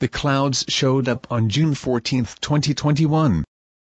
The clouds showed up on June 14, 2021,